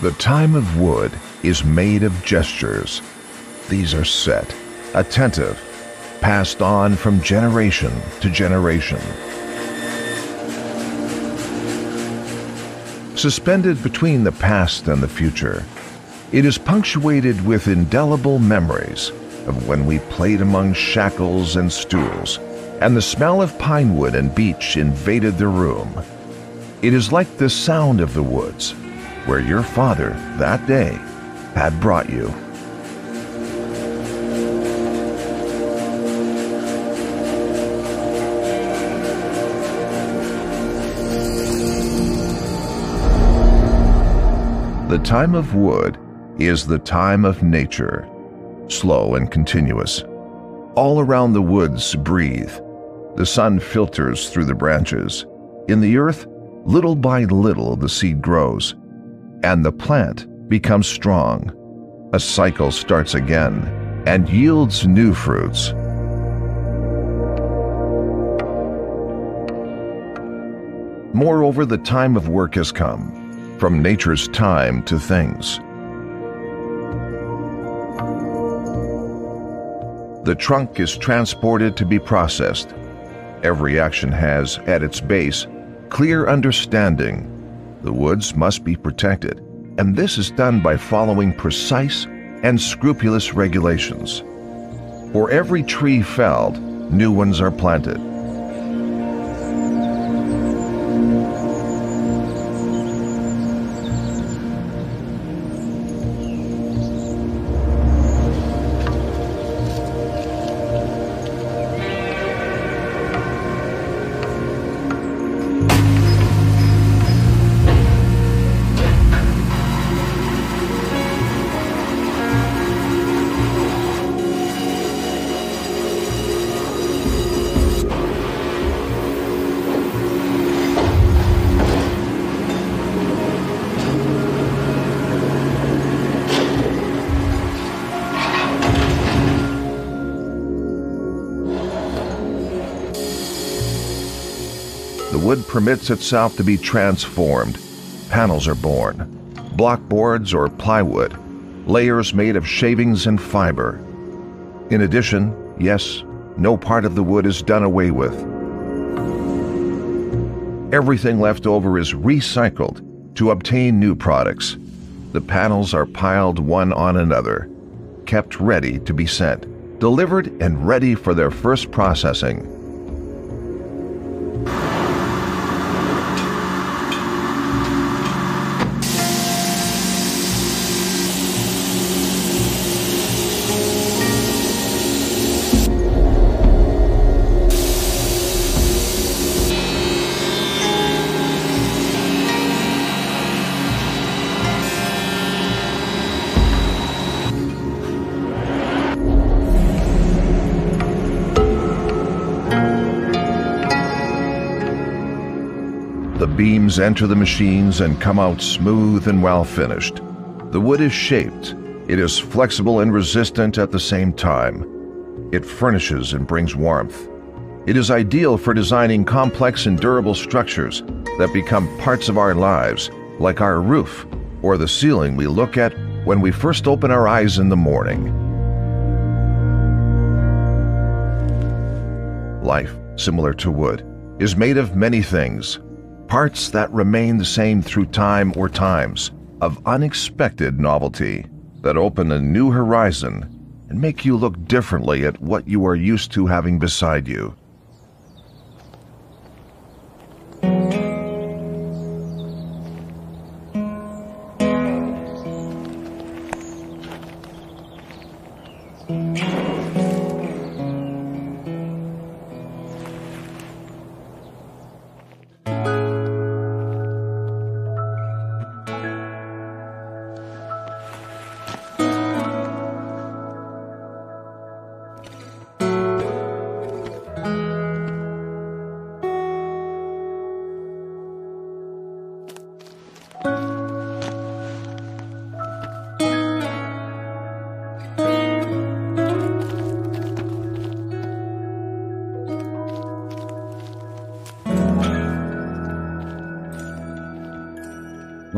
The time of wood is made of gestures. These are set, attentive, passed on from generation to generation. Suspended between the past and the future, it is punctuated with indelible memories of when we played among shackles and stools, and the smell of pine wood and beech invaded the room. It is like the sound of the woods, where your father that day had brought you. The time of wood is the time of nature, slow and continuous. All around the woods breathe. The sun filters through the branches. In the earth, little by little the seed grows, and the plant becomes strong. A cycle starts again and yields new fruits. Moreover, the time of work has come from nature's time to things. The trunk is transported to be processed. Every action has, at its base, clear understanding. The woods must be protected, and this is done by following precise and scrupulous regulations. For every tree felled, new ones are planted. Wood permits itself to be transformed. Panels are born. Blockboards or plywood, layers made of shavings and fiber. In addition, yes, no part of the wood is done away with. Everything left over is recycled to obtain new products. The panels are piled one on another, kept ready to be sent, delivered and ready for their first processing. Enter the machines and come out smooth and well finished. The wood is shaped. It is flexible and resistant at the same time. It furnishes and brings warmth. It is ideal for designing complex and durable structures that become parts of our lives, like our roof or the ceiling we look at when we first open our eyes in the morning. Life, similar to wood, is made of many things parts that remain the same through time or times, of unexpected novelty that open a new horizon and make you look differently at what you are used to having beside you.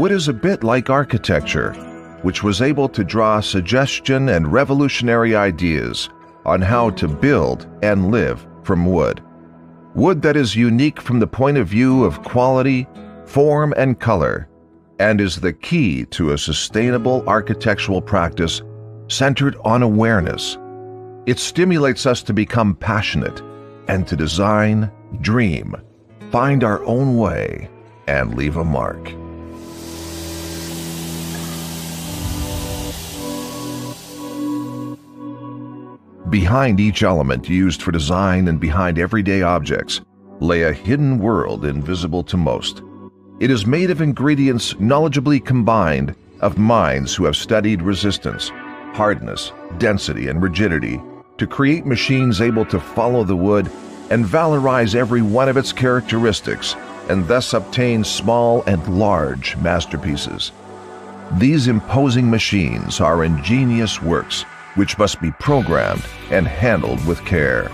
Wood is a bit like architecture, which was able to draw suggestion and revolutionary ideas on how to build and live from wood. Wood that is unique from the point of view of quality, form, and color, and is the key to a sustainable architectural practice centered on awareness. It stimulates us to become passionate and to design, dream, find our own way, and leave a mark. Behind each element used for design and behind everyday objects lay a hidden world invisible to most. It is made of ingredients knowledgeably combined of minds who have studied resistance, hardness, density, and rigidity to create machines able to follow the wood and valorize every one of its characteristics and thus obtain small and large masterpieces. These imposing machines are ingenious works which must be programmed and handled with care.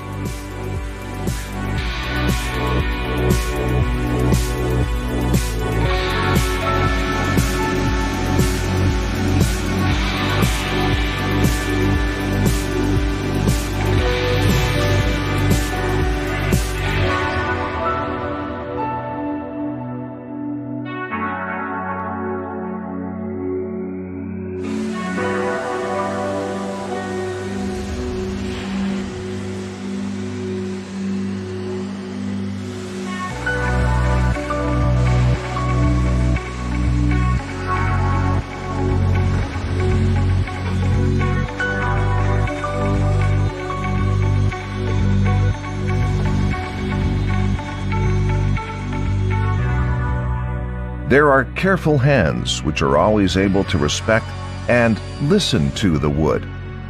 There are careful hands which are always able to respect and listen to the wood.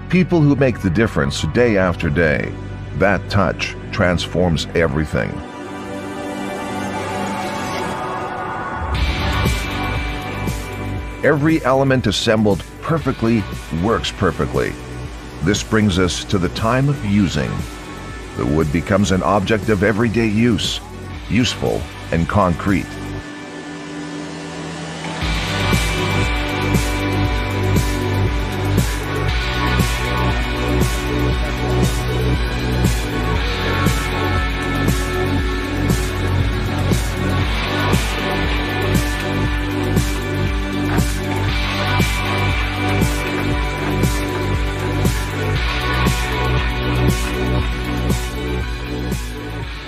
People who make the difference day after day. That touch transforms everything. Every element assembled perfectly works perfectly. This brings us to the time of using. The wood becomes an object of everyday use, useful and concrete.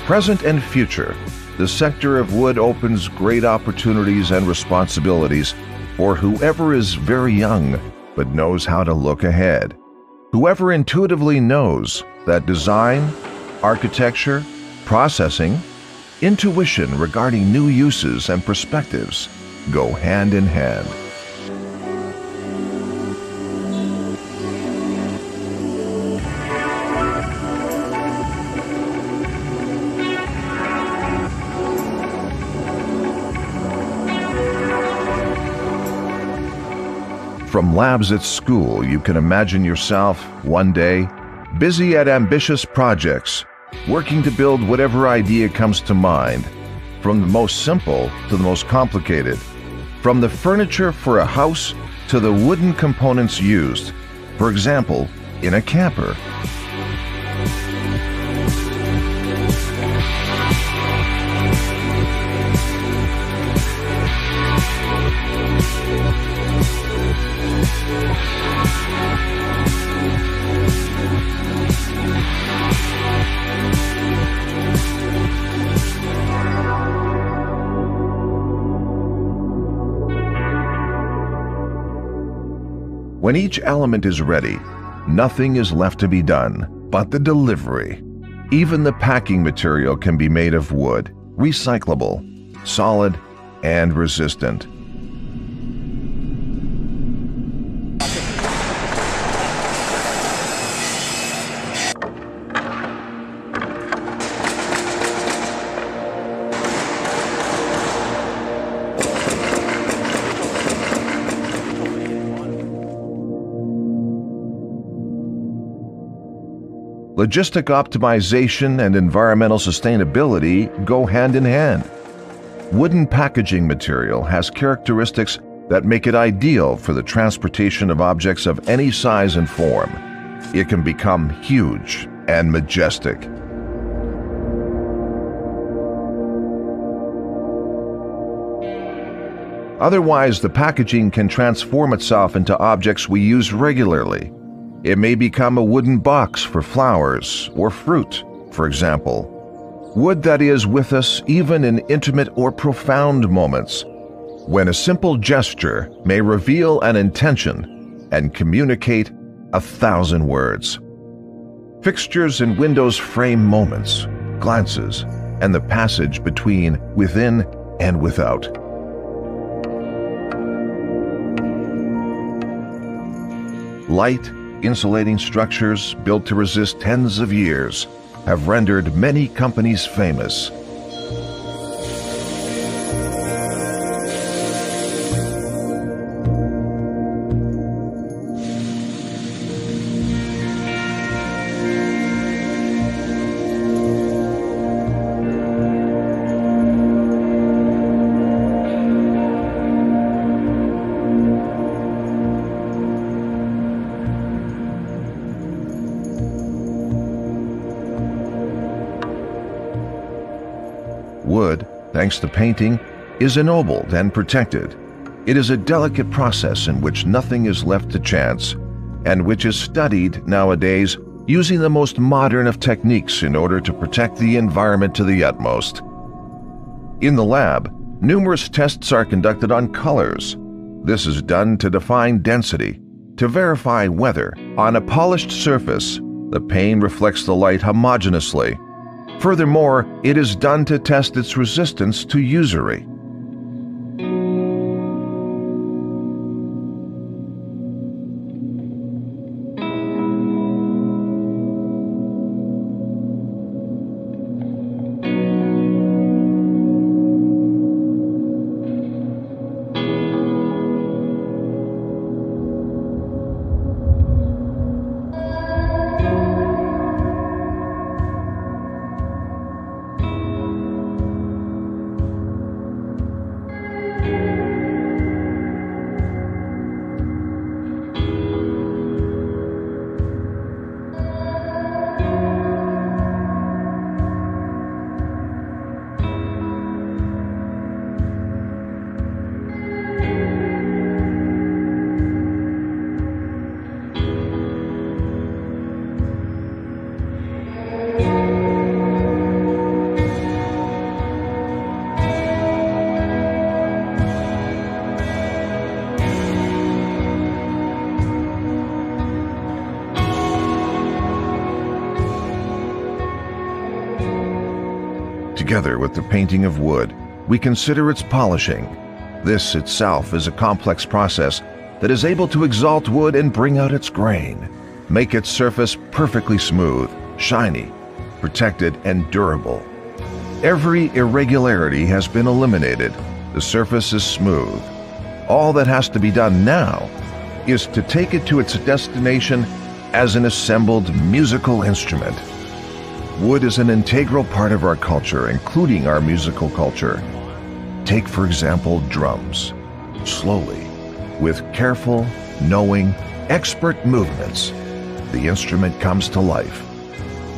Present and future, the sector of wood opens great opportunities and responsibilities for whoever is very young but knows how to look ahead. Whoever intuitively knows that design, architecture, processing, intuition regarding new uses and perspectives go hand in hand. From labs at school, you can imagine yourself, one day, busy at ambitious projects, working to build whatever idea comes to mind, from the most simple to the most complicated, from the furniture for a house to the wooden components used, for example, in a camper. When each element is ready, nothing is left to be done but the delivery. Even the packing material can be made of wood, recyclable, solid, and resistant. Logistic optimization and environmental sustainability go hand in hand. wooden packaging material has characteristics that make it ideal for the transportation of objects of any size and form. It can become huge and majestic. Otherwise, the packaging can transform itself into objects we use regularly. It may become a wooden box for flowers or fruit, for example. Wood that is with us even in intimate or profound moments, when a simple gesture may reveal an intention and communicate a thousand words. Fixtures and windows frame moments, glances, and the passage between within and without. Light, insulating structures built to resist tens of years have rendered many companies famous. Thanks to painting, is ennobled and protected. It is a delicate process in which nothing is left to chance, and which is studied nowadays using the most modern of techniques in order to protect the environment to the utmost. In the lab, numerous tests are conducted on colors. This is done to define density, to verify whether, on a polished surface, the pane reflects the light homogeneously Furthermore, it is done to test its resistance to usury. Together with the painting of wood, we consider its polishing. This itself is a complex process that is able to exalt wood and bring out its grain, make its surface perfectly smooth, shiny, protected, and durable. Every irregularity has been eliminated. The surface is smooth. All that has to be done now is to take it to its destination as an assembled musical instrument. Wood is an integral part of our culture, including our musical culture. Take, for example, drums. Slowly, with careful, knowing, expert movements, the instrument comes to life.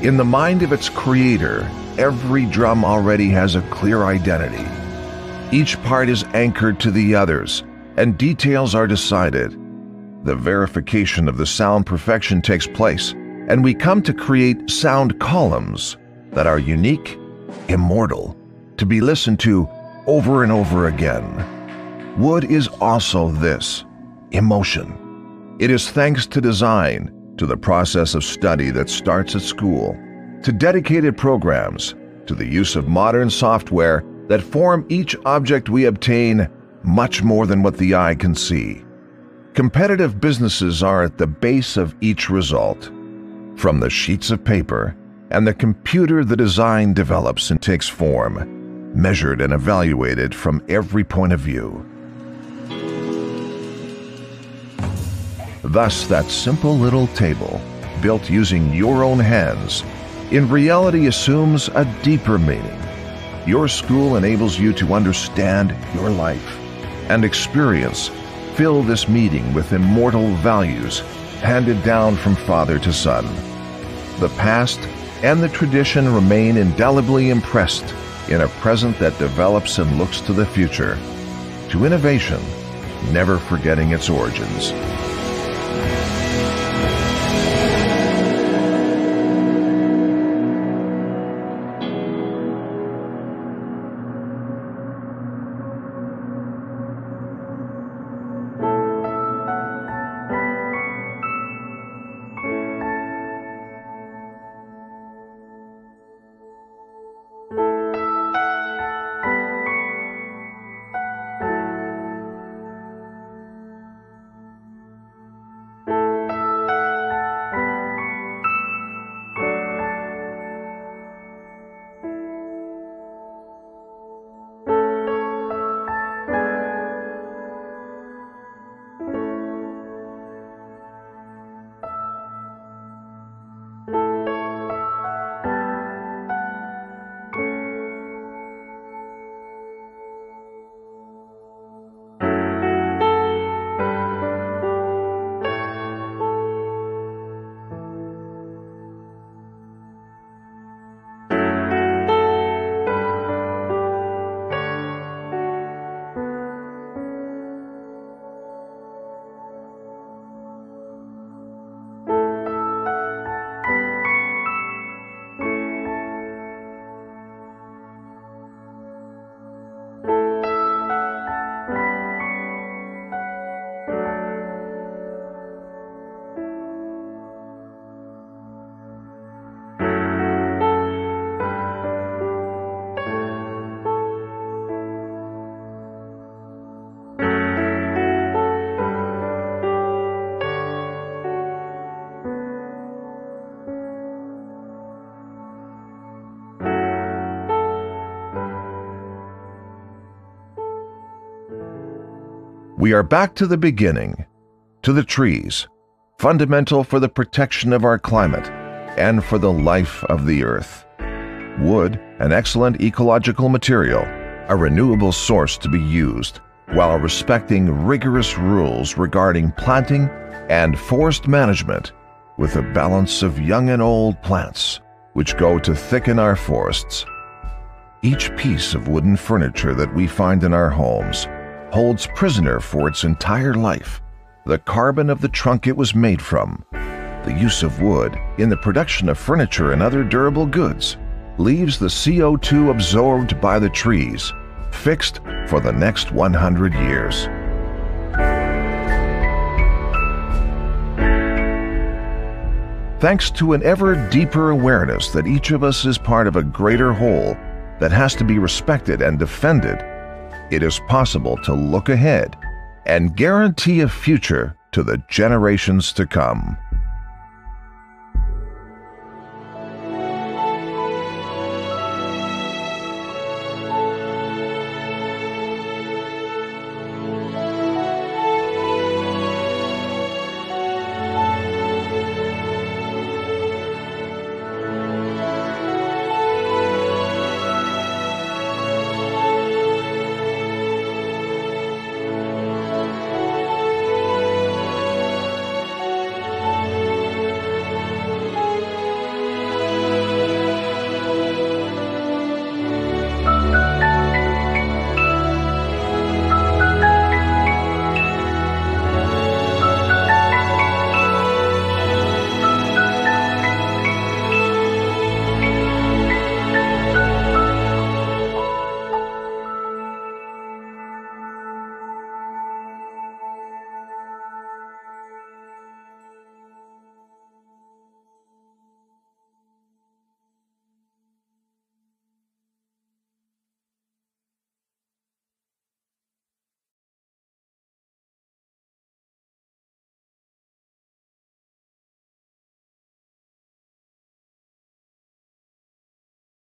In the mind of its creator, every drum already has a clear identity. Each part is anchored to the others, and details are decided. The verification of the sound perfection takes place, and we come to create sound columns that are unique, immortal, to be listened to over and over again. Wood is also this emotion. It is thanks to design, to the process of study that starts at school, to dedicated programs, to the use of modern software that form each object we obtain much more than what the eye can see. Competitive businesses are at the base of each result from the sheets of paper and the computer the design develops and takes form, measured and evaluated from every point of view. Thus, that simple little table, built using your own hands, in reality assumes a deeper meaning. your school enables you to understand your life and experience. Fill this meeting with immortal values handed down from father to son. The past and the tradition remain indelibly impressed in a present that develops and looks to the future, to innovation, never forgetting its origins. We are back to the beginning, to the trees, fundamental for the protection of our climate and for the life of the earth. Wood, an excellent ecological material, a renewable source to be used, while respecting rigorous rules regarding planting and forest management, with a balance of young and old plants, which go to thicken our forests. Each piece of wooden furniture that we find in our homes holds prisoner for its entire life the carbon of the trunk it was made from. The use of wood in the production of furniture and other durable goods leaves the CO2 absorbed by the trees fixed for the next 100 years. Thanks to an ever deeper awareness that each of us is part of a greater whole that has to be respected and defended, it is possible to look ahead and guarantee a future to the generations to come.